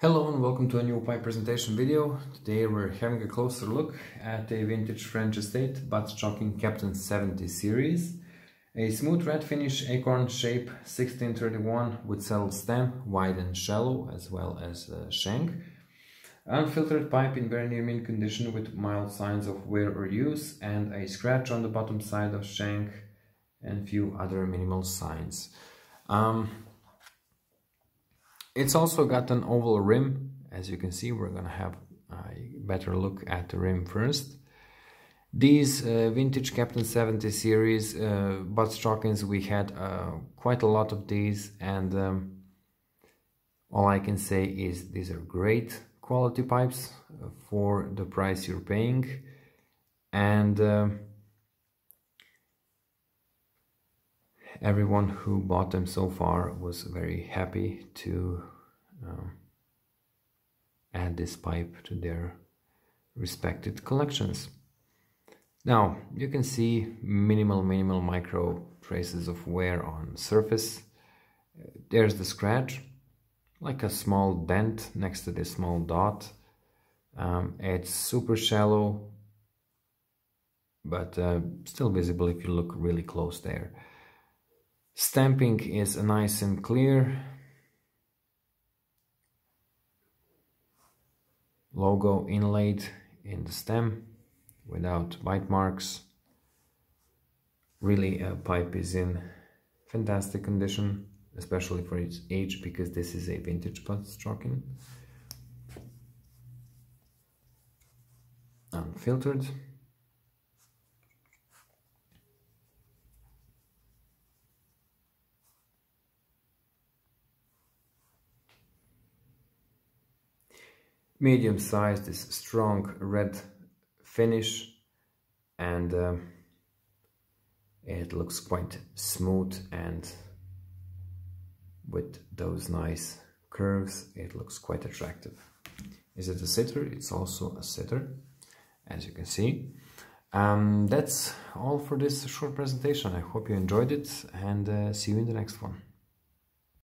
Hello and welcome to a new pipe presentation video. Today we're having a closer look at a vintage French estate Buttstocking Capitan 70 series. A smooth red finish acorn shape 1631 with saddle stem, wide and shallow as well as a shank. Unfiltered pipe in very near mint condition with mild signs of wear or use and a scratch on the bottom side of shank and few other minimal signs. Um, it's also got an oval rim. As you can see, we're to have a better look at the rim first. These uh, vintage Capitan 70 series uh, Butz Choquins, we had uh, quite a lot of these and um, all I can say is these are great quality pipes for the price you're paying and uh, everyone who bought them so far was very happy to uh, add this pipe to their respected collections. Now you can see minimal minimal micro traces of wear on surface. There's the scratch, like a small dent next to this small dot. Um, it's super shallow, but uh, still visible if you look really close there. Stamping is nice and clear. Logo inlaid in the stem without bite marks. Really a pipe is in fantastic condition, especially for its age because this is a vintage Butz Choquin. Unfiltered. Medium sized this strong red finish and uh, it looks quite smooth and with those nice curves it looks quite attractive. Is it a sitter? It's also a sitter as you can see. Um, that's all for this short presentation. I hope you enjoyed it and uh, see you in the next one